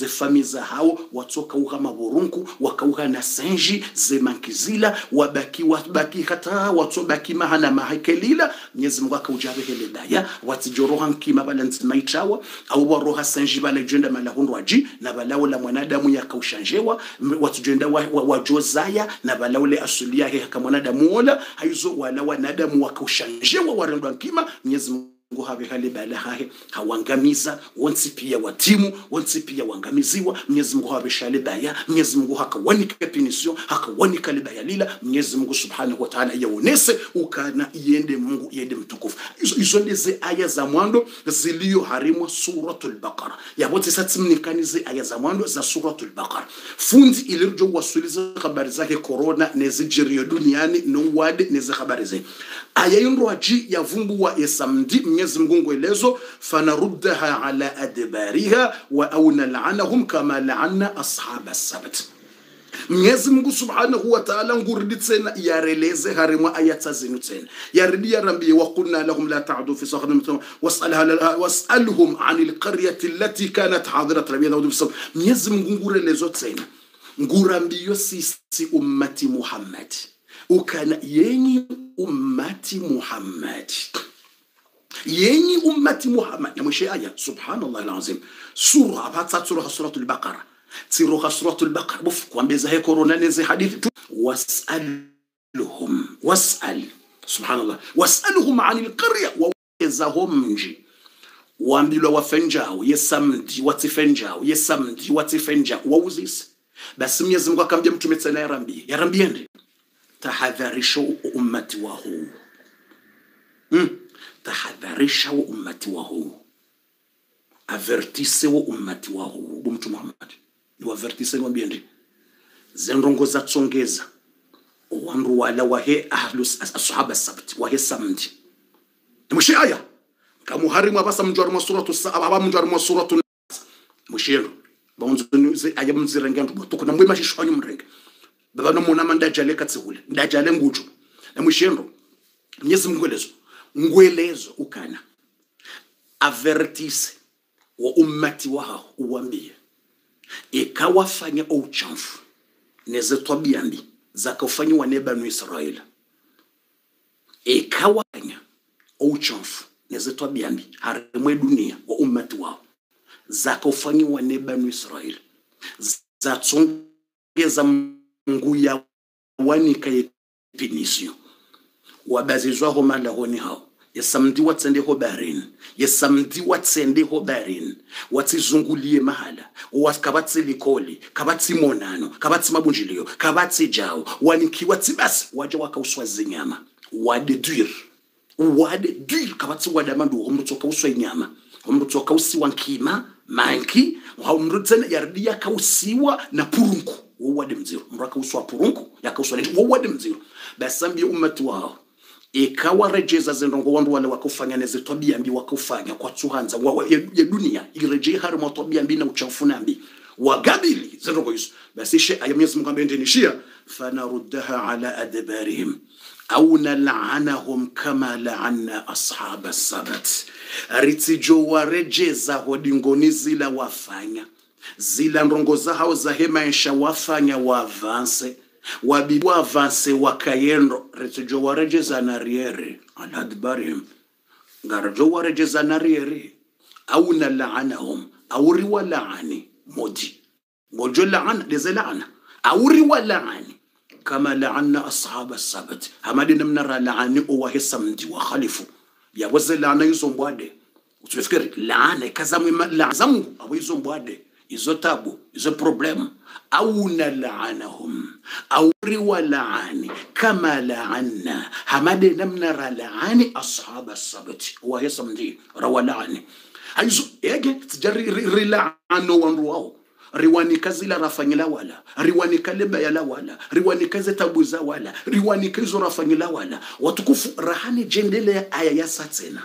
zefami za hao watsokauha maburunku wakauha na senji zemankizila wabaki wabaki hata watsobaki mahana mahekelila mnyezi mungu akaujabehele daya watijoroha nkima bala nzimaitawa au waroha senji bala jenda malahundwaji na balawo la mwanadamu yakaushanjewa watijenda wajozaya wa, na balawo le asuli yake haka mwanadamu ola haizo wala wanadamu wakaushanjewa warendwa nkima. Mnyezi mungu mungu have hali bala hahe hawangamiza wonsi pia watimu wonsi pia wangamiziwa. Mwenyezi mungu have shale baya mwenyezi mungu hakawanika pinisio hakawanika libaya lila. Mwenyezi mungu subhanahu wa ta'ala yaonese ukana iende mungu iende mtukufu. Izo ndize aya za mwando ziliyo harimwa suratul baqara. Yabote satsimnikanize aya za mwando za suratul baqara. Fundi ilirjo wasuliza habari zake corona nezijirio duniani no wad neze habari zake aya yindwaji yavumbuwa esamdi mwenyezi mungu ngwelezo fanaruddaha ala adbariha wa au nal'anahum kama la'anna ashaba sabt mwenyezi mungu subhanahu wa ta'ala nguridi tsena yareleze harimwa ayatsa zinu tsena yaridi yarambiye waqulna lahum la ta'du fi sakhrin was'alhum an alqaryati allati kanat hadirat rabiya mwenyezi mungu ngurelezo tsena ngurambiyo sisi ummati muhammad ukana yenyi ummati muhammad يني أمتي محمد. يا مشي آية سبحان الله العظيم. سورة بات سورة سورة البقرة. سورة سورة البقرة. بوف قام بزه كورونا نزه حديث. واسألهم واسأل. سبحان الله. واسألهم عن القرية. وإذاهم جي. وامبلا وفنجاو يسامدي واتفنجاو يسامدي واتفنجاو. ووزيس. بس ميزم قام بيم كم تسلا يا ربي يا ربي أنت تحذر شو أمتي وهو. مم. Tahadharisha wa ummati wa huu. Avertise wa ummati wa huu. Bu mtu muhammad niwavertise niwambie ndi za zatsongeza wandu wala wahe ahlu ashaba sabti wahe samdi. Mwishe aya. Kamuharimu abasa mjwari suratu aba mjwari mwa suratu mushiro baunzi aya mzirenge ndu batuko na mwema shishwanyu mrenge. Baba no manda mandajale katsihule ndajale ngujo na mwishendo mnyezi ngwelezo ngwelezo ukana. Avertise wa ummati wao uwambie. Ikawafanya ouchamfu neze tabia mbi zakafanyiwa ne banu israeli ikawafanya ouchafu neze tabia mbi harimwe dunia wa ummati wao. Zakafanyiwa ne israeli zatsongeza nguya wanika yepinisio wabazizwaho malahoni hao yesamdi watsendeho barini yesamdi watsendeho barini watsizungulie mahala. Kabatsi likoli kabatsi monano kabatsi mabunjilio kabatsi jao. Wanikiwa tsibasi waja wakauswa zinyama. Wadeduir wadeduir kabatsi wadamandu homrutsoka uswa inyama. Homrutsoka usiwa nkima manki. Homrutsene yaridi yakausiwa na purunku. Wowade mziro mru akauswa purunku yakauswa nenti wowade mziro basambie ummati wao ikawarejeza zendongo wandu wale wakufanya neze tabia mbi wakufanya kwa tsuhanza wa, ya, dunia. Ireje hari mwa tabia mbi na uchafu nambi wagabili zendongo hizo basi she aya Mwenyezi Mungu ambaye nishia fanaruddaha ala adbarihim. Au nalaanahum kama laana ashaba sabat. Ritijo warejeza hodingoni zila wafanya. Zila nrongo za hao za hema isha wafanya wavanse wabibu avanse wakayendo ritijo warejeza na riere. Aladbarihim ngarajo warejeza na riere. Au na la'anahum au riwa la'ani. Moji ngojo la'ana. Deze la'ana. Au riwa la'ani. Kama laana ashaba sabat. Hamadi namnara la'ani owahesa mji wa khalifu. Yawaze la'ana yuzo mbwade. Usifikiri laana la zangu. Au mbwade hizo tabu hizo problem au na laanahum au riwa laani kama laanna. Hamade namna ra laani ashaba sabati wa hesa mdi rawa laani. Aizo ege tijari rilaano wandu wao. Riwanika zila rafanyila wala. Riwanika lebayala wala. Riwanika ze tabu za wala. Riwanika izo rafanyila wala. Watukufu rahani jendele ya aya ya satena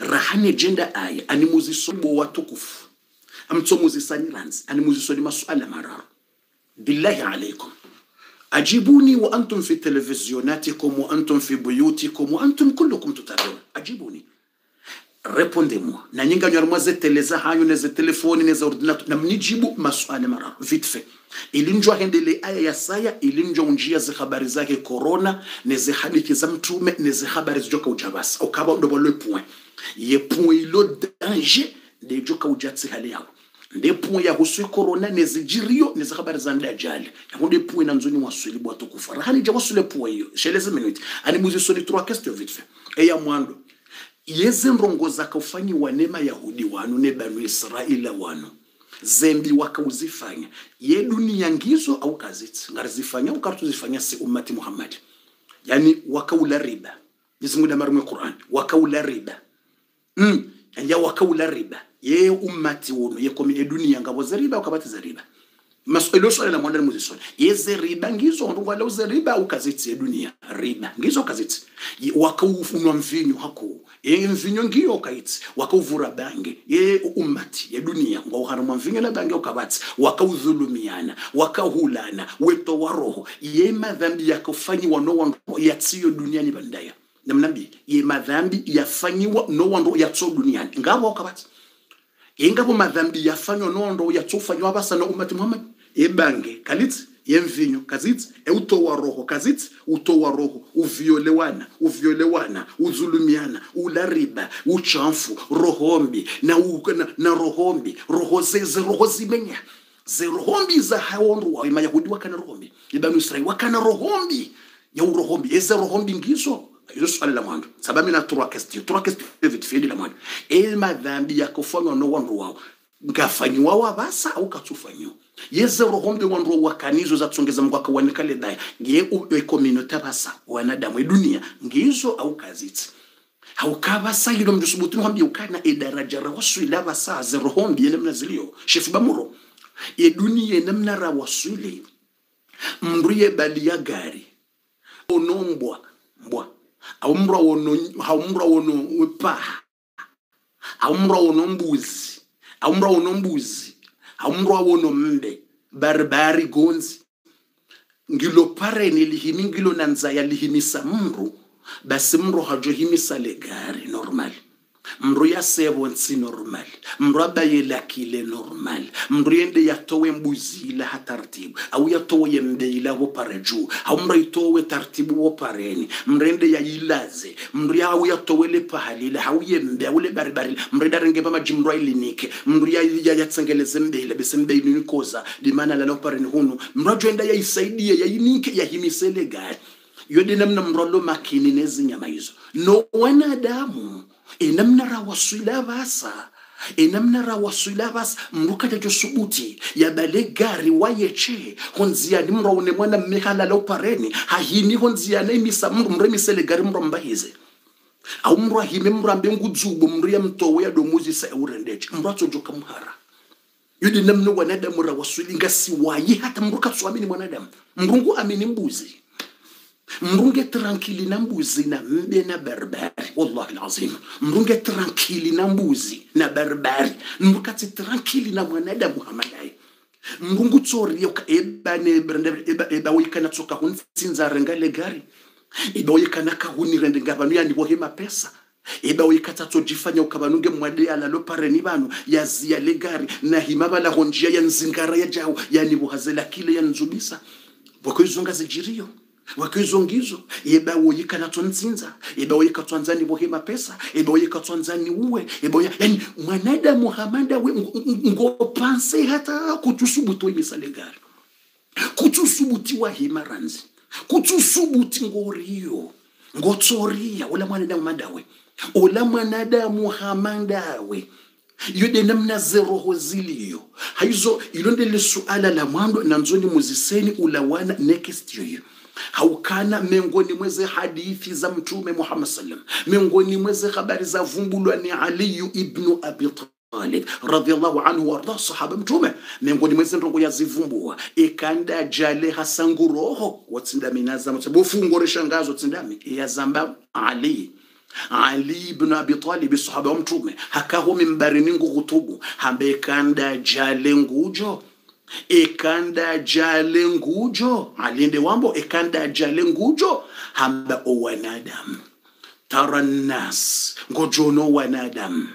rahani jenda aya animuzisobo watukufu أمتصوموزي سانيرانس أنا موزي سولي مسؤال مرار بالله عليكم أجيبوني وأنتم في تلفزيوناتكم وأنتم في بيوتكم وأنتم كلكم تتابعون أجيبوني ريبوندي مو نانينغا نيرموزي تيليزا هايو نيزا تليفوني نيزا اوردينات نامني جيبو مسؤال مرار فيت في ilinjwa hendele aya ya saya ilinjwa unjia ze habari zake corona ne ze hadithi za mtume ne ze habari zijoka ujabasa. Ukaba ndobo le point. Ye point ilo danger de joka ujatsi nde point ya huswi korona nezijirio nezakabari za ndajali. Yango point na nzoni waswili bwato tukufa. Rahani ja wasule point hiyo. Sheleze minuti ani muzi soni trois questions vite fait eya ya mwando yeze ndongo kufanyi wanema yahudi wanu ne banu israila wanu. Zembi wakauzifanya ye dunia ngizo au kazitsi ngarizifanya ukartuzifanya si ummati muhammadi yani wakaula riba. Mwenyezi marumu ya Qur'an. Wakaula riba. Mm ya wakaula riba ye ummati wono ye komi e dunia ngabo zeriba ukabati zeriba? Riba na swali la mwandani muzisoni yeze riba ngizo ndo wala uze riba ukazitsi edunia riba ngizo kazitsi Ye- wakaufunwa mvinyo hako. Ye mvinyo ngiyo kaitsi wakauvura bange. Ye ummati ye dunia ngauhana mvinyo na bange ukabatsi wakaudhulumiana wakahulana weto wa roho. Ye madhambi yakafanyiwa no wando yatsiyo duniani bandaya. Namnambi ye madhambi yafanyiwa no wando yatso duniani. Ngabo ukabatsi ingabo madhambi yafanywa nondo yatsofanywa basa na umati muhammad ebange kalitsi yemvinyo kazitsi eutowa roho kazitsi utowa roho uviolewana uviolewana uzulumiana ulariba uchamfu rohombi na, u, na, na rohombi roho zeze roho zimenya. Zerohombi za haonruwa imayahudi wakana rohombi ibanu israeli wakana rohombi ya urohombi eze rohombi ngizo hizo swali la mwanzo sababu mina trois questions. Trois questions vite fait la mwanzo e madhambi yakufanywa no wandu wao ngafanyiwa wabasa au katsufanyiwa yeze rohombe wandu wakanizo zatsongeza mungu akawanikale daya ngiye uwe community basa wanadamu e dunia. Ngizo au kazitsi haukabasa ilo mndu subutini hambia ukana edaraja rawaswila basa ze rohombi yene mnazilio shefu bamuro e dunia namna rawaswili mndu ye bali ya gari. Onombwa mbwa mbwa awumra wono awumra wono wepaha awumra wono mbuzi. Awumra wono mbuzi. Awumra wono mbe baribari gonzi. Ngilo pareni lihimi ngilo nanzaya lihimisa mru basi mru hajohimisa legari normal. Mru yasevonsi normal mru abayelakile normal. Mru yende yatowe mbuzila ha tartibu au yatowe yembeila wo pare juu au mru aitowe tartibu wopareni mru yende yayilaze mru ya au yatowele pahalile au yembe au le baribari mru arengepa pama jimru ilinike mru ya ya yatsengeleze mbele bese mbele nikoza. Limana la opareni hunu. Mru ajoenda yaisaidie yayinike yahimisele gani yode namna mrolo makini nezinyama hizo. No wanadamu enamna rawaswila basa enamna rawaswila basa mrukata josubuti yabale gari wayeche honziani mraune mwana mmehalala upareni hahini honziani imisa mru mremisele gari mra mbahize au mru ahime mrambe ngudzubu mru ya mtowe ya domuzi sa eurendeche mru atsojoka mhara yudi namna wanadamu ra rawaswili ngasiwayi hata mru katsuamini mwanadamu mrungu amini mbuzi mrunge tranquili na mbuzi na mbe na barbari wallahi lazima mrunge tranquili na mbuzi na barbari mrukati tranquili na mwanadamu hamadai mrungu tsori yoka eba ne brenda eba eba wikana tsoka hun tsinza renga le gari. Eba wikana ka huni rende ngabanu yani bohe pesa eba wikata tsojifanya ukabanunge mwade ala lo pareni banu yazia le gari na himaba la honjia ya nzingara ya jao yani bohazela kile ya nzubisa. Boko izonga zijirio wakizongizo yeba woyika natso nzinza yeba woyika twanzani bohema pesa yeba woyika twanzani uwe yeba yani mwanadamu hamanda we ngopanse hata kutusubuti wemisale gari kutusubuti wa himaranzi kutusubuti ngoriyo ngotsoria ola mwanadamu madawe ola mwanadamu hamandawe yode namna zeroho ziliyo haizo ilondele suala la mwando na nzoni muziseni ulawana next yoyo haukana miongoni mweze hadithi za mtume muhammad sallam miongoni mweze habari za vumbulwa ni aliyu ibnu abi talib radhiallahu anhu warda sahaba mtume. Miongoni mweze ndongo yazivumbua ikanda jale hasanguroho watsindami nazama bofungoresha ngazo tsindami yazamba ali. Ali ibn abi talib sahaba wa mtume hakaho mimbarini hambe kanda jale ngujo ekanda jale ngujo. Alinde wambo ekanda jale ngujo. Hamba o wanadamu tara nnas ngojono wanadamu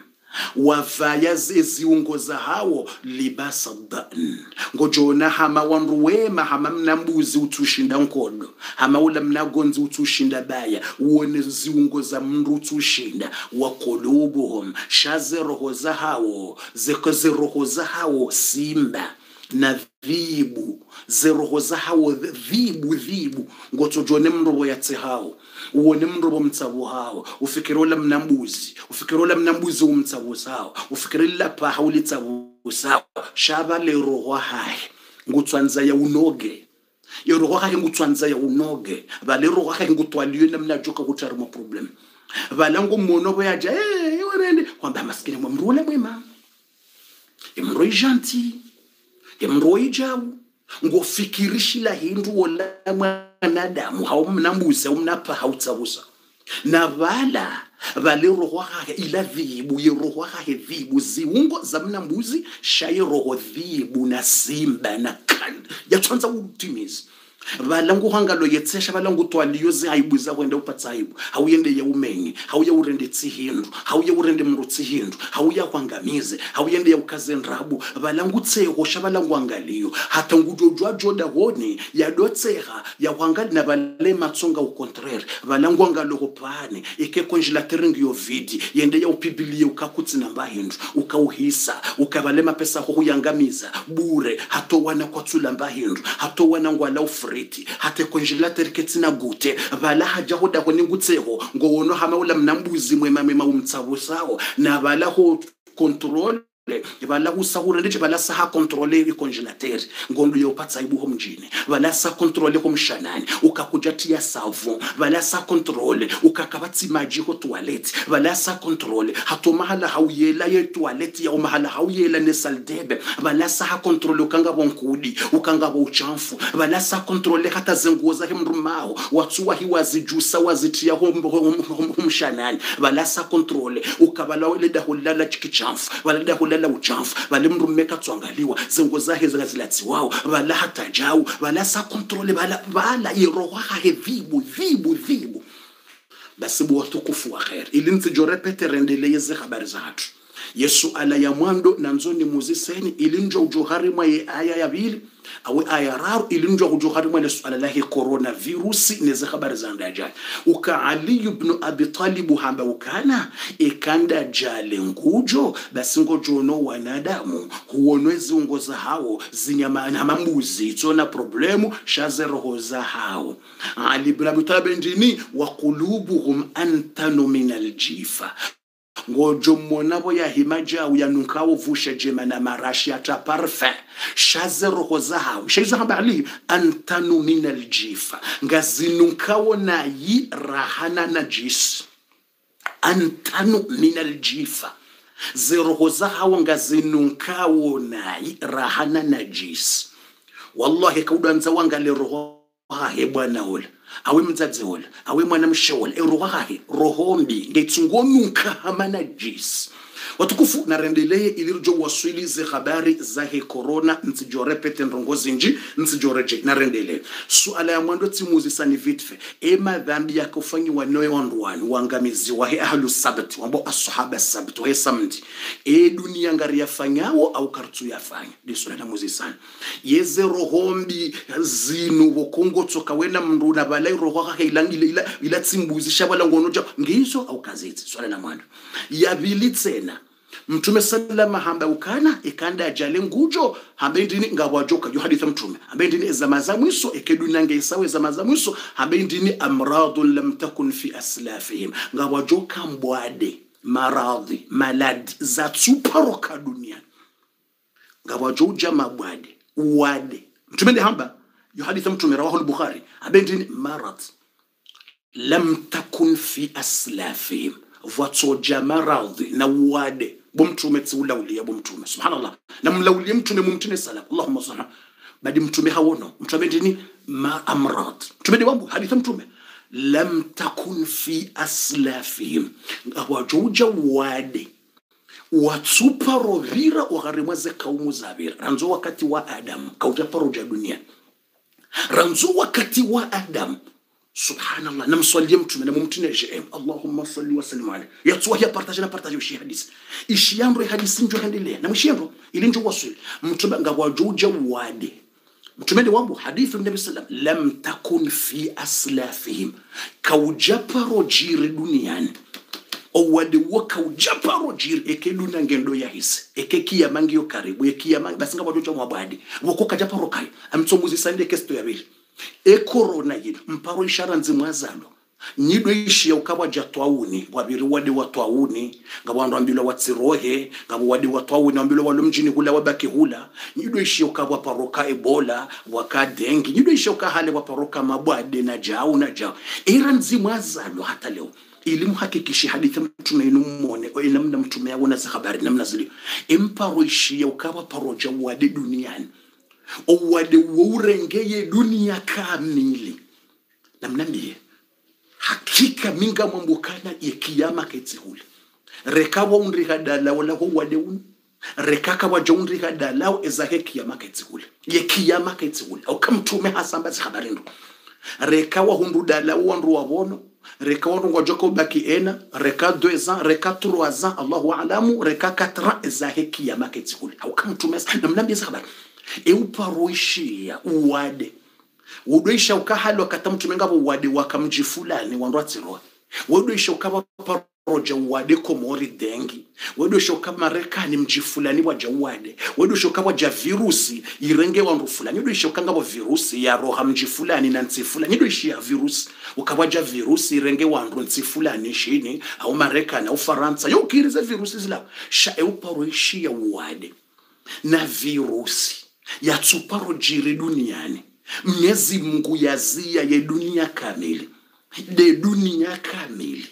wavaya zeziungo za hawo libasa dan ngojona hama wandu wema hama mnambuzi utushinda nkodo hama ula mnagonzi utushinda baya. Uone ziungo za mndu utushinda. Wakolubuhum shaze roho za hawo. Zeko roho za hawo simba na dhibu zeroho za hawo dhibu ngoto jone mrobo yatse hawo uone mrobo mtsabu hawo ufikire ula mnambuzi ufikire ula mnambuzi umtsabu sawo ufikire lila paha ulitsabu sawo shaba le roho hahe ngutswanza ya unoge. Yo roho hahe ngutswanza ya unoge. Vale roho hahe ngutwaliyo namna joka kutari mo problem. Vala ngumono boyaja eh yorende kwamba maskini mwamrule mwema. Imro gentil imro ijabu ngofikirishila hindu la mwanadamu haumnambuzi umnapa hautsabusa na vala vale roho gage ila vibu ye roho gage dhibu ziungo za mnambuzi shaye roho vibu na simba na kan yatswanza utimizi valangu hangalo yetsesha valangu twaliyo zihaibu zakwenda upatsa aibu hauyende yaumenye hauya urende tsihindu hauya urende mru tsihindu hauya kwangamize hauyende yaukaze nrabu valangu tsehosha valangu angaliyo hata ngujojwajoda honi yadotseha yawhangali na vale matsonga ukontrere valangu angaloho pane ike konjilateringi yo vidi yende yaupibiliye ukakutsi namba hindu ukauhisa ukavale mapesa hohuyangamiza bure. Hatowana kwatsula mba hindu hatowana ngwala ufriti hate hatekonjila teriketsina gute vala haja hoda ningutseho ngo wono hama ula mnambuzi mwema mwema umtsabusaho na vala ho control vala usahura ndithi vala saha kontrole ikonjelateri ngondo yophatsa ibuho mjini vala sa kontrole komshanani ukakujatia savu vala sa kontrole ukakabatsi maji vala sa kontrole hato mahala hauyela ye toilet ya mahala hauyela ne saldebe vala sa ha kontrole ukanga bonkudi ukanga bo uchamfu vala sa kontrole hata zenguo zake mrumao watsuwa hiwazijusa wazitia ho mshanani vala sa kontrole ukabala ile dahulala chikichamfu vala dahulala uchafu vale mndu mmekatswangaliwa zengo zahe zikazilatsiwawo vala hatajawu vala sakontrole vala vala irohwahahe vibu vibu vibu. Basi buwatukufu wa kheri ili ntsijorepete rendeleye ze habari zathu yesu ala ya mwando nanzoni muziseni njo ujuhari mwa ye aya ya vili awe ayararu ilinjwa ujohari mwele suala lahi coronavirusi neze habari za ndajali uka aliyu bnu abi talibu hamba ukana ikanda jale ngujo basi ngojono wanadamu huonwe ziungo za hao mambuzi tsona problemu shaze roho za hao. Ali bnu abi talib ndini wa qulubuhum antanu min aljifa ngojo yanunkawo vusha jema na marashi ata parfum. Shaze roho zahawu shaze hamba ali antanu min aljifa na nayi rahana najis antanu min aljifa ziroho zahawo ngazinunkawo nayi rahana najis wallahi kaudanza wangale roho hahe bwana ola awe mdzadze ola awe mwana msheola eroho hahe rohombi ngetsungonunka hamana jisi watukufu narendeleye ilirjo waswilize habari zahe korona nsijorepete ndongo zinji nsijoreje narendeleye. Suala ya mwando tsimuzisani vitfe. Ema dhambi yakofanyiwa noe wangamizi wangamiziwa he ahlu sabati wambo asahaba sabt wahe samdi e dunia ngari yafanyawo au kartu yafanya? Lisula la muzisani yeze rohombi zinu vokongotsoka wena mndu na balai roho hake ilangile ila, ila tsimbuzi shabala ngonoja ngizo au kazitsi swala na mwando. Yabili tsena mtume salama hamba ukana ikanda ajale ngujo hambe ndini ngawajoka. Yo haditha mtume. Hambe ndini zama za mwiso ekedunange isawe zama za mwiso hambe ndini amradu lam takun fi aslafihim. Ngawajoka mbwade maradhi maladi za tsuparoka dunia. Ngawajoja mabwade uwade. Mtume ndi hamba. Yo haditha mtume rawahu al-bukhari. Hambe ndini marad. Lam takun fi aslafihim. Vatsoja maradhi na uwade bomtume tsiulaulia bomtume. Subhanallah. Na mlaulie mtume mumtine salam allahumma salli badi mtume hawono. Mtume ndini ma amrad mtume ndi wambu haditha mtume. Lam takun fi aslafihim. Wajoja wade. Watsupa rovira wagharimwaze kaumu zavira ranzo wakati wa adamu kautaparo ja dunia. Ranzo wakati wa adamu subhanallah. Namswalie mtume namumtineje em allahumma salli wa sallim alayhi. Yatsuwa ya partage na partage ushi hadisi. Ishiyando ya hadisi njo hendelea na mshiyando ili njo wasuli mtume ngawajuja wade mtume ni hadith hadithi nabi sallam lam takun fi aslafihim kaujaparo jiri duniani. Owade wo kaujaparo jiri eke duna ngendo ya hisi. Eke kiyama ngiyo karibu. Ekiyama basi ngawajuja mwabadi woko kajaparo rokai. Amtsomuzi sande kesto ya bili ekorona yino mparo ishara mwazano zalo nyido ishiya ukaba ja twauni wabiri wadi wa twauni ngabo wandu ambilo watsirohe ngabo wadi wa twauni ambilo walo mjini hula wabaki hula. Nyido ishiya ukawa paroka ebola waka dengi. Nyido ishiya ukahale waparoka mabwade na jau na jau. Era nzimwa zalo hata leo. Ili muhakikishi hadithi mtume inu mmone o namna mtume yawona za habari namna zili imparo ishiya ukawa paroja wade duniani owade wourengeye dunia kamili namnambie hakika minga mwambukana yekiyama ketsihule rekawa unriha dalawo laho wade un rekaka waja unriha dalawo ezahe kiyama ketsihule yekiyama ketsihule aukamtume hasamba zihabarindu rekawa hundu dalawo wandu wabono reka wandu ngwajoko baki ena. Reka 2 ans reka 3 ans allahu alamu. Reka 4 ans ezahe kiyama ketsihule aukamtume namnambie zihabari euparoishia uwade. Wodoisha ukahali wakata mtume ngavo uwade wakamji fulani wandu wodoisha wedoisha ukava paroja uwade komori dengi. Wedosha ukamarekani mji fulani waja uwade. Wedosha ukava ja virusi irenge wandu fulani. Wedosha ukangavo virusi ya roha mji fulani na nsi fulani. Idoishi ya virusi ukavaja virusi irenge wandu nsi fulani shini au marekani au faransa. Youkirize virusi zilao sha euparoishia uwade. Na virusi yatsuparo jiri duniani. Mnyezi mungu yaziya ye dunia kamili. Dedunia kamili.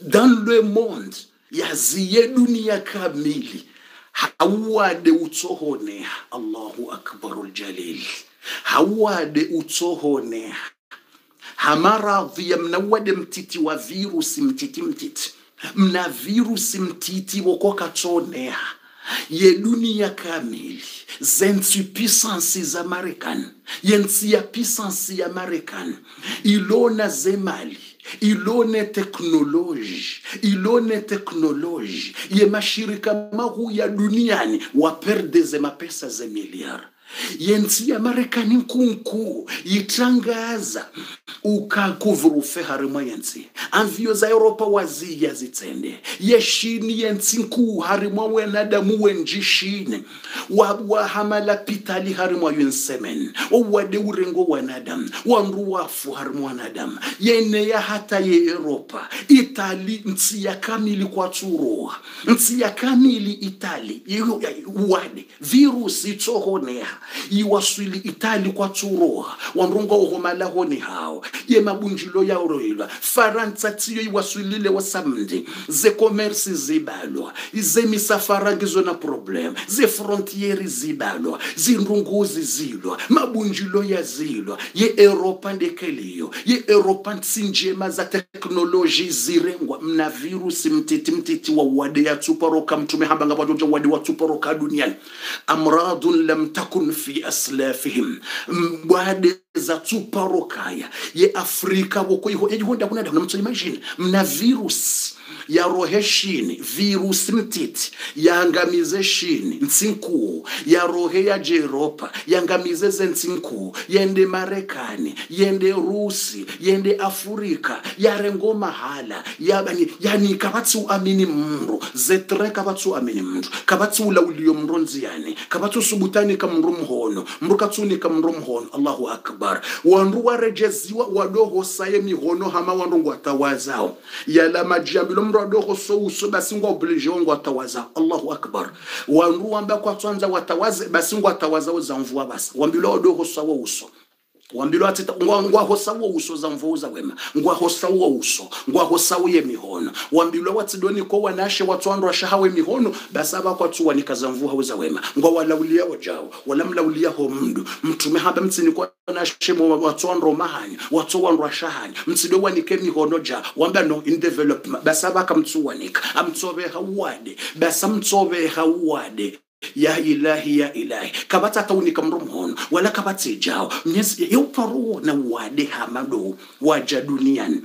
Dans le monde yaziye dunia kamili. Hawade utsohoneha allahu akbaru ljalili hawade utsohoneha hamaradhi ya mnawade mtiti wa virusi mtiti mtiti. Mna virusi mtiti wokokatsoneha ye dunia kamili. Zentsi puissance ya puissance ya marekani. Ilona zemali. Ilone teknoloji. Ilone teknoloji. Ye mashirika mahu ya duniani waperdeze mapesa ze miliara. Yensi ya marekani nkunku. Yitangaza ukakuvurufe harimo yensi anvio za europa waziya zitsende. Yeshini yensi nkuu harimo wenadamu wenjishini wahamala pitali harimo yunsemen. Owade urengo wanadamu wandu wafu harimo wanadamu yeneya hata ye europa. Itali nsi ya kamili kwa tsuroha nsi ya kamili itali. Wade. Virusi tsohoneha iwaswili itali kwa tsuruwa wanrungo uhumala honi hao ye mabunjilo yaoroilwa faransa tsiyo wa wasamndi ze komersi zibalwa ze misafaragizo na problem. Ze frontieri zibalwa zindunguzi zilwa mabunjilo yazilwa ye europa ndekeliyo ye europa ntsinjema za teknoloji zirengwa mna virusi mtiti mtiti wa wade ya tsuparoka mtume hamba ngapajoja wade wa tsuparoka duniani. Amradun lam takun fi aslafihim. Wade za tsuparokaya ye afrika woko iho ejihonda kunada namtsoni imagine mna virusi yarohe shini virusi mtiti yangamize shini ntsinkuu yarohe yaje europa yangamize ze ntsinkuu yende marekani yende rusi yende afrika yarengo mahala yabani yani kabatsi uamini mndu zetre kabatsi uamini mndu kabatsi ulauliyo mndu nziyani kabatsi usubutanika mndu mhono mndu katsunika mndu mhono allahu akbar. Wandu warejeziwa wadohosaye mihono hama wandu ngwatawazao yala majambilo mndu adoho so uso basi ngwa oblige wangu watawaza allahu akbar. Wandu wamba kwa twanza watawaze basi ngwa watawaza za mvua basi. Wambilo adoho sawa uso wambilo atita ngwahosa wo uso za mvuza wema. Ngwahosa wo uso. Ngwahosa uye mihono. Wambilo watsidoni ko wanashe watswandwa shahawe mihono basa bakwatsuwa nikaza mvuha weza wema. Ngwa walaulia wajawo walamlaulia ho mndu. Mtume haba mtsini kwa nashe mo watwandwa mahanya watsowandwa shahanya mtsido wanike mihono ja wamba no in development. Basa bakamtsuwanika amtsobe hawade basa mtsobe hawade ya ilahi ya ilahi. Kabata taunika mrumhono wala kabati jao. Mnyezi yeuparuo na wade hamado. Waja duniani.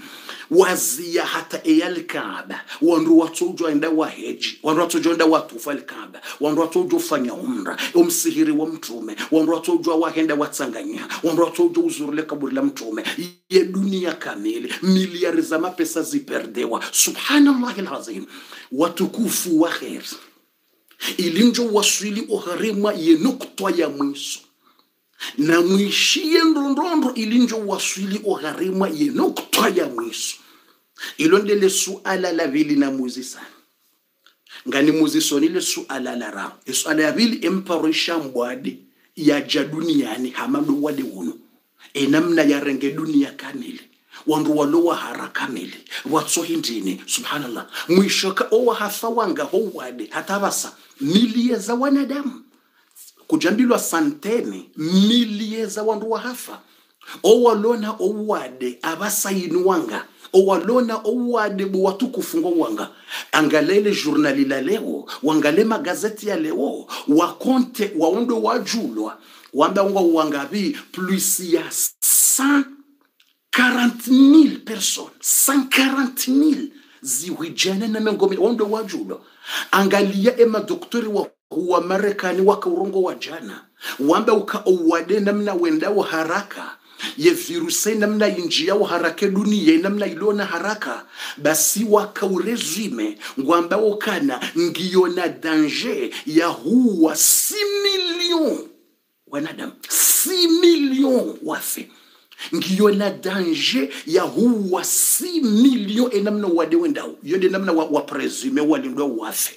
Wazia hata eyal kaaba. Wandu watojo enda waheji wandu watojo enda watufa alkaaba wandu watojo fanya umra. Umsihiri wa mtume. Wandu watojo wahenda watanganya wandu watojo uzurule kaburi la mtume. Ye dunia kamili. Miliari za mapesa ziperdewa. Subhanallahi alazim watukufu wa kheri ilinjo waswili oharima ye nukta ya mwiso. Na mwishiye ndondondo ilinjo waswili oharima ye nukta ya mwiso. Ilo ndele suala la vili na muzi sana ngani muzi sonile suala la rao? Suala ya vili emparoisha mbwadi yaja duniani hama wade uno. Enamna yarenge dunia kamili. Wandu walowa hara kamili. Watsohindini subhanallah. Mwishoka owahafa wanga howade hatabasa milie za wanadamu. Kujambilwa santeni milie za wandu wahafa owalona owade abasainuwanga owalona owade buwatukufu ngowanga angalele journali la leo wangale magazeti ya leo wakonte waondo wajulwa. Wamba ngo wangabi plus ya 100 40 000 personnes. 140 000 ziwijana na mengome wando wajulo angalia ema doktori wa wa marekani waka urongo wa jana. Wamba uka owade namna wendao haraka. Ye viruse namna injiao harake dunia namna ilona haraka. Basi wakaurezime ngwambao kana ngiona danger ya huwa si million wanadamu si million wafe ngiyona danger ya huwa si milio enamna wendao yonde namna wa, wa presume walindwa wafe.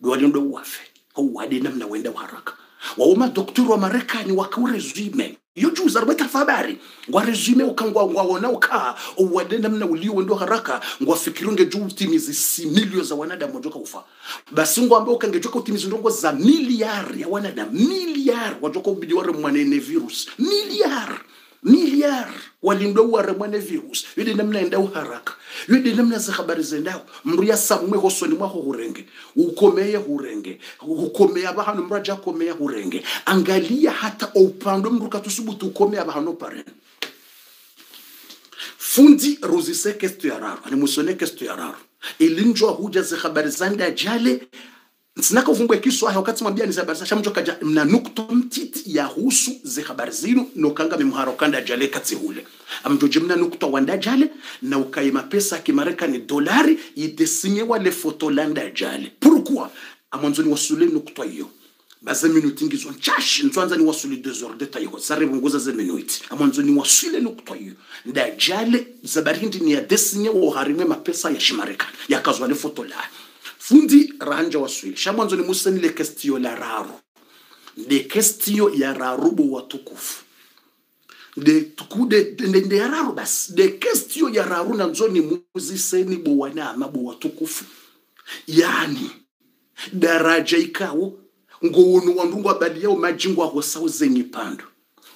Walindwa wafe. Wade namna wenda haraka. Wauma doktori wa marekani wakauresume iyo juza rweta fabari ngwa resume ukangwa ngwaona uka wade namna ulio wendo haraka. Ngwa fikironge juu utimizi si milio za wanadamu joka ufa. Basi ngwa ambao kange joka utimizi ndongo za miliari ya wanadamu. Miliari. Wajoka ubidi ware mwanene virus. Miliari miliar walindwa uware mwene virus. Yudi namna endao haraka yudi namna za habari zendao mndu ya samwe hosoni mwaho hurenge. Ukomeye hurenge. Ukomeye abahano mndu aja komeye hurenge. Angalia hata upando mndu katusubutu ukomeye abahano parene fundi rozise kesto ya raru. Animusone kesto ya raru. Ilinjwa huja za habari zanda jale sinaka uvumbwe kiswahi wakati mwambia ni habari zasha mjo kaja mna nukto mtiti ya husu ze habari zinu nokanga mimharo kanda jale kati hule. Amjoje mna nukto wanda jale na ukaima pesa kimarekani dolari idesinye wale foto landa jale. Pourquoi amanzo ni wasule nukto hiyo. Baze minuti ngizwa nchashi nzwanza ni wasule 2 heures de tayo sare bunguza ze minuti amanzo ni wasule nukto hiyo. Nda jale zabarindi ni ya desinye wa harime mapesa ya shimarekani yakazwa le foto la fundi ranja waswili shamwanzo ni musenile kestio la raru nde kestio ya rarubo watukufu. De tuku de de, ya raru basi. De kestio ya raru na nzoni muziseni bo wanama bo watukufu. Yani daraja ikawo ngowunu wandungu abaliao majingu aho sauze nyipando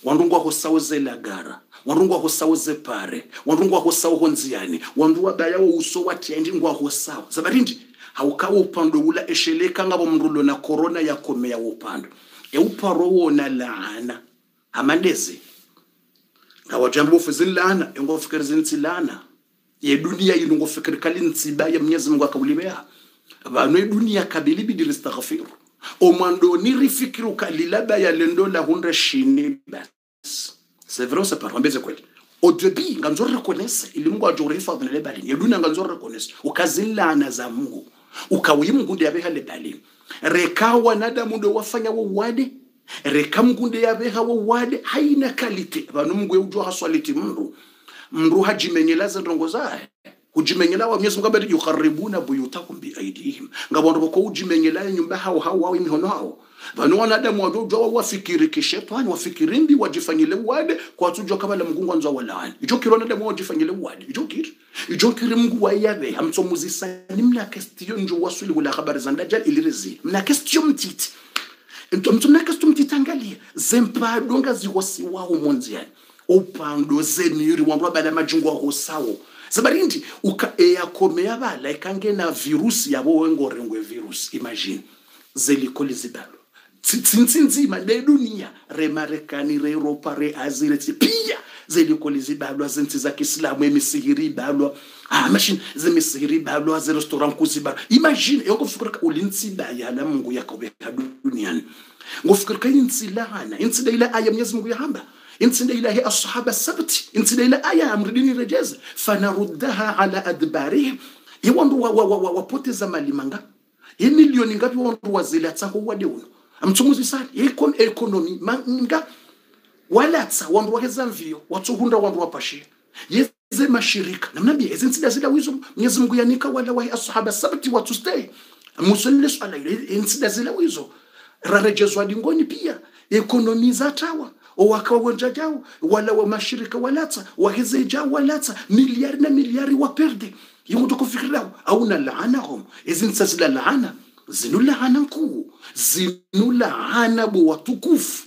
wandungu aho sauze lagara. Wandungu aho sauze pare. Wandungu aho sauho nziani wandu wabayao uso watiendi ngwa aho sawa zabarindi haukawa upando ula esheleka ngabo mrulo na korona yakomea upando euparo wona laana. Amandeze. Ngawajambo jambo fuzilana engo fikiri zintilana ye dunia yinu ngo kali ntsiba ya mnyezi mungu akawulibea vano dunia kabili bidiri istaghfiru omwando niri fikiru kalilaba ya lendo la hundra shini bas. C'est vrai c'est pas rambeze kweli. Au début nganzo reconnaisse ili mungu ajore fadhila le balini ye dunia nganzo reconnaisse. Ukazilana za mungu ukawi mgunde yabeha nedali reka wanadamu ndo wafanya wowade reka mgunde yabeha wowade haina kalite. Vanu mungu yeujwa haswaliti mndu mndu hajimenyelaza ndongo zaye kujimenyela wa mwenyezi mungu abadi yukharibuna buyutakum biaidihim ngabandu bako ujimenyela nyumba hao hao wao mihono hao. Vanu wajojwa wa wafikiri kishetani wafikiri mbi wajifanyile wade kwa tujwa kama la mgungu anzo walaani. Ijo kiro wanadamu wajifanyile wade ijo kiri. Ijo kiri mgu wa yabe hamsomuzisa ni mna kestiyo njo wasuli wala habari za ndajal ilirizi. Mna kestiyo mtiti. Nto mtu mna kestiyo mtiti angalia zempadonga wasi wao monziani upando zeniri wandu wabala majungu aho sawo zabarindi uka eyakomea bala ikangena virusi yabo wengorengwe virusi imagine. Zelikoli zibalo tsintsi nzima le dunia. Re marekani re europa re asia re pia. Zelikoli zibalwa zentsi za kiislamu emisihiri ibalwa machine zemisihiri ibalwa ze restaurant kuzibalwa imagine yokufikira ulintsiba yala mungu yakobeka duniani. Ngofikira insilana intsila ila aya mwenyezi mungu yahamba insida ilahi ashaba sabti insinde ila aya amridini rejeza fanaruddaha ala adbarihim. Iwandu wapoteza malimanga imilioni ngapi wandu wazilatsa wade uno amtsumuzi sana. Ikon ekonomi manga. Walatsa wandu waheza mvio watsuhunda wandu wapashia yeze mashirika. Namnambia ezi nsida zila wizo mwenyezi mungu yanika wala wahi ashaba sabti watustay. Musolile swala ile nsida zila wizo. Rarejezwa dingoni pia. Ekonomi za tawa owakawenja jao wala wa mashirika walata waheze jao walata miliari na miliari waperde yinguto kufikirao auna laanahum izi nsa zila laana zinu laana nkuu zinu laana bo watukufu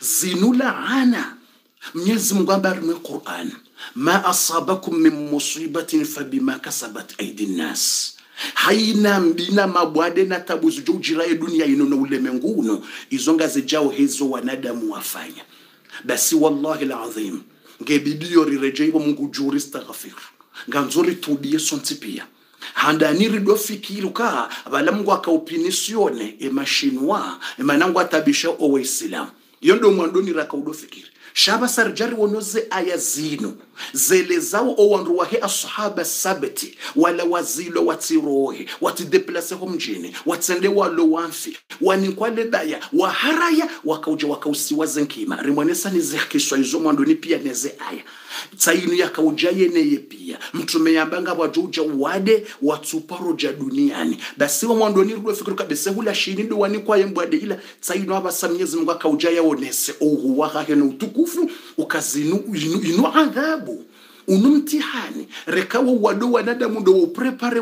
zinu laana mwenyezi mungu ambari mwe quran ma asabakum min musibatin fabima kasabat aidi nnas haina mbina mabwade na tabu zijo ujiraye dunia ino na ulemengu izonga izo ngazi hezo wanadamu wafanya. Basi wallahi lazim ngebidio rirejeiwo mungu juri staghfir. Nganzuri tubie sonsi pia handaniri dofikiru ka bala mungu akaupinisione emashinwa emanangu atabisha isilamu iyo ndo mwandonira shaba sarjari wonoze aya zino. Zele zawo owandu wahe asahaba sabti wala wazilo watirohe watideplaseho mjini watsende walo wamfi waninkwale baya waharaya wakauja wakausiwa zenkima rimwanesa nizihakiswa izo mwandoni pia neze aya tsainu yakauja yeneye pia. Mtume yambanga wajouja wade watsuparoja duniani. Basiwa mwandoni rudofikiru kabese hula shini duwani kwaye mbwade ila. Tsainu abasa mnyezi mungu akauja yaonese ouhuwahahe na utukufu ukazinu inu, inu adhabu. Unu mtihani. Rekawo wado wanadamu ndo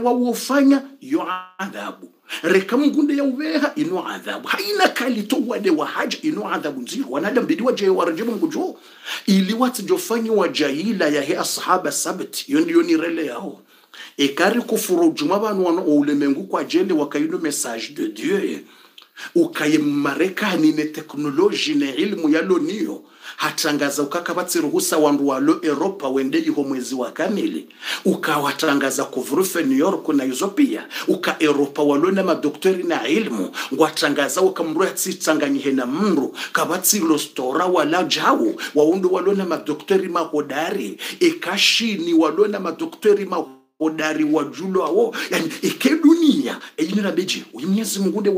wawofanya yo adhabu reka mgunde ya uveha ino adhabu. Haina kali to wade wa haja ino adhabu nziro wanadamu bidi waje warajibu mkujo ili watu jofanyi wa wajahila yahe ashaba sabti yo ndiyo nirele yao. Ekari kufuru juma banu wano ulemengu kwa jende wakaino message de dieu. Ukaye marekani ne teknoloji ne ilmu yalo niyo hatangaza ukakabatsi ruhusa wandu walo Europa wende iho mwezi wa kamili. Ukawatangaza kuvurufe new york na izopia uka Europa walo na madoktori na ilmu. Ngwatangaza ukamruya na mru. Kabatsi lostora wala jawu waundu walo na madoktori mahodari. Ikashini walo na madoktori mahodari hodari wa julo awo yani ike dunia. Eyinira beji uyu mungu nde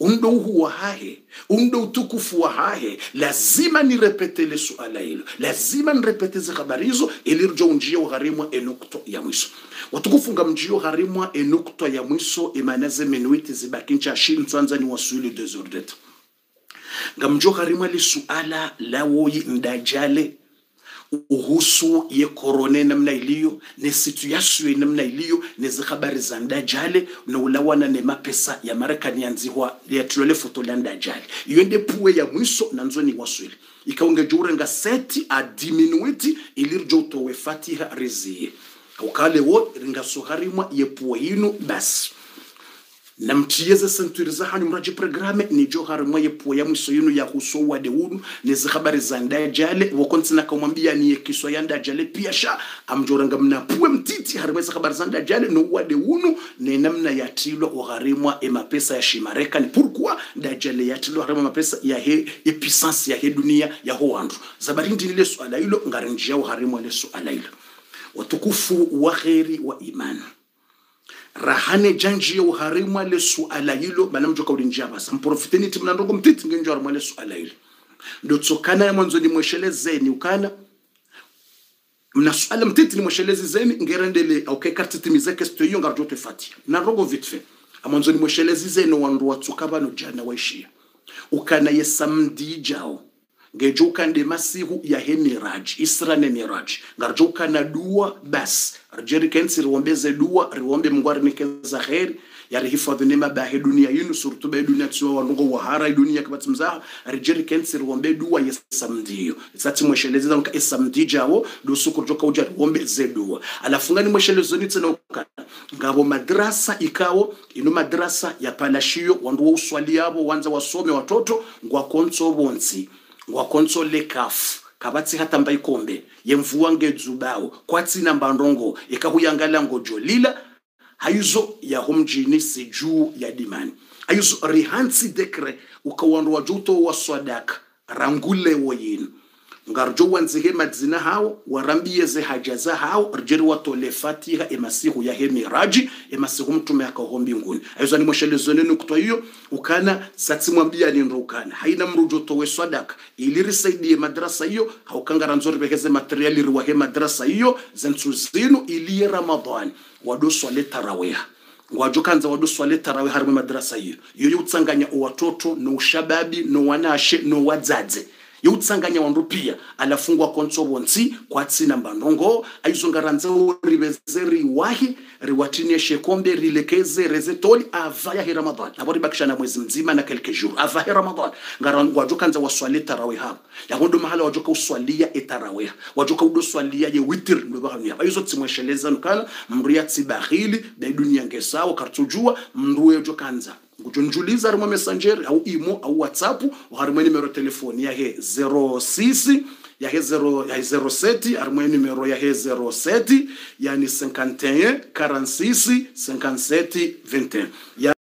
undo uhu wa hahe undo utukufu wa hahe lazima nirepetele suala hilo. Lazima nirepeteze habari hizo ili rjo unjia ugharimwa enukto ya mwiso watukufu nga mjio gharimwa enukto ya mwiso imanaze minuiti zibaki ncha shini twanza ni wasuili desordet. Nga mjio gharimwa li suala lawoyi ndajale uhusu ye korone namna iliyo ne situation namna iliyo ne zikhabari za ndajale na ulawana ne mapesa ya marekani yanzihwa ya tulole foto la ndajale. Iyo nde puwe ya mwiso na nzoni waswili. Ikaunge jure nga seti a diminuiti ilirjo towe fatiha riziye ukale wo ringa soharimwa ye puwe hinu basi namtiyeze senturi za hanyu mraji programe ni jo harimwa ye puwe ya mwiso yinu ya huso wade unu ni zikabari za ndajale wakontsina kamwambia ni ye kiswa ya ndajale pia sha amjoranga mna puwe mtiti harimwa zikabari za ndajale no wade unu ne namna yatilwa ugharimwa e mapesa ya shimarekani pourquoi ndajale yatilwa harimwa mapesa ya he ya puissance ya he dunia ya ho wandu. Zabari ndi ile swala hilo ngarinjia ugharimwa ile swala hilo watukufu wa kheri wa imani rahane janji ya harimwa le suala hilo. Bana mjoka ulinjia basa. Mprofiteni timna ndongo mtiti ngenjo harimwa le suala hilo. Ndo tsokana ya mwanzo ni mweshelezeni ukana. Mna suala mtiti ni mweshelezi zeni ngerendele okay karti timizeke sto hiyo ngarjo tefati na rogo vitfe. Mwanzo ni mweshelezi zeni wandu watsuka bano jana waishia. Ukana yesamdi jao ngejuka nde masihu ya he miraj isra ne miraj ngarjuka na dua bas. Rjerikensi riwombeze dua riwombe mngwari nikeza kheri yari hifadhi nema bahe dunia yinu surtu be dunia tsuwa wanungo wahara dunia kibati mzaha. Rjeri kensi riwombe dua yesamdiyo sati mweshelezi zanka esamdi jawo. Dusu kurjoka uja riwombe ze dua. Alafungani mweshelezo ni tsena ukana ngabo madrasa ikawo ino madrasa ya palashiyo wanduwa uswali yabo wanza wasome watoto ngwakonso bonsi ngwakonso lekafu kabatsi hatamba mbaikombe yemvuwa ngedzubawo kwatsina mbandongo ikahuyangala ngojolila hayuzo ya homjini sijuu ya dimani. Hayuzo rihansi dekre ukawandu wajuto wa swadaka rangule woyinu ngarjo wanzihe madzina hawo warambiyeze haja za hao rjeri watole fatiha emasihu yahe miraji emasihu mtume akaho mbinguni. Aizo animweshelezoneni kutwa hiyo ukana satsimwambia nindo ukana. Haina mrujo towe swadaka. Ili risaidie madrasa hiyo haukangara nzori beheze materiali riwahe madrasa hiyo zentsu zinu iliye ramadhani. Wadoswale taraweha ngwajo kanza wadoswale tarawe harimwe madrasa hiyo. Yoyo utsanganya uwatoto no ushababi no wanashe no wadzadze yeutsanganya wa pia alafungwa konso bonsi kwatsina mbandongo aizongaranze riveze riwahi riwatinie shekombe rilekeze rezetoli avaya he ramadan avo ribakishana mwezi mzima na kelke ava he ramadan ngara wajo kanza waswali tarawih hapo yahondo mahala wajoka uswalia etarawih wajoka udo swalia ye witr ndo bahani hapa hizo tsimwesheleza nukala mruya tsibahili be dunia ngesawo kartujua mruye jo kanza kujonjuliza rimwe messenger au imo au whatsapp harimwe nimero telefoni yahe 06 yahe 0 yahe 07 harimwe nimero yahe 07 yani 51 46 57 21 ya